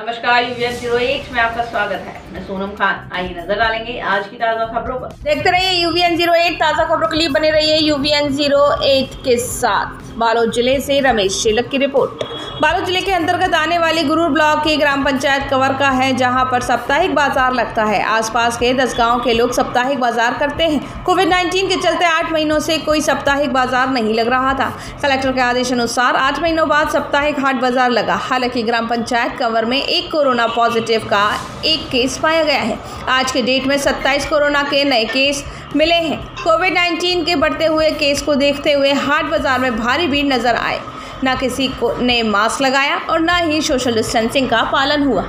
नमस्कार US zero eight में आपका स्वागत है। मैं सोनम खान, आइए नज़र डालेंगे आज की ताज़ा खबरों पर। देखते रहिए यूवीएन ज़ीरो एट ताज़ा खबरों के लिए बने रहिए यूवीएन ज़ीरो एट के साथ। बालोद ज़िले से रमेश शेलक की रिपोर्ट। बालोद ज़िले के अंतर्गत आने वाली गुरूर ब्लॉक की ग्राम पंचायत कवर का है, जहाँ पर साप्ताहिक बाज़ार लगता है। आसपास के दस गाँव के लोग साप्ताहिक बाज़ार करते हैं। कोविड 19 के चलते आठ महीनों से कोई साप्ताहिक बाज़ार नहीं लग रहा था। कलेक्टर के आदेश अनुसार आठ महीनों बाद साप्ताहिक हाट बाज़ार लगा। हालाँकि ग्राम पंचायत कवर में एक कोरोना पॉजिटिव का एक केस पाया गया है। आज के डेट में सत्ताईस कोरोना के नए केस मिले हैं। कोविड 19 के बढ़ते हुए केस को देखते हुए हाट बाज़ार में भारी भी नज़र आए। ना किसी को ने मास्क लगाया और ना ही सोशल डिस्टेंसिंग का पालन हुआ।